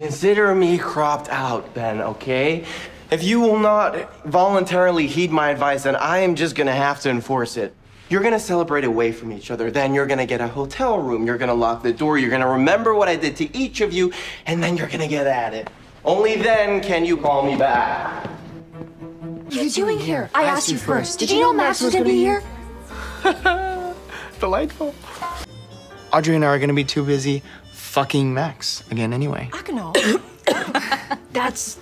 Consider me cropped out then, okay? If you will not voluntarily heed my advice, then I am just gonna have to enforce it. You're gonna celebrate away from each other, then you're gonna get a hotel room, you're gonna lock the door, you're gonna remember what I did to each of you, and then you're gonna get at it. Only then can you call me back. What are you doing here? I asked you first. Did you know Max was gonna be here? Delightful. Audrey and I are gonna be too busy fucking Max again anyway. I can know. That's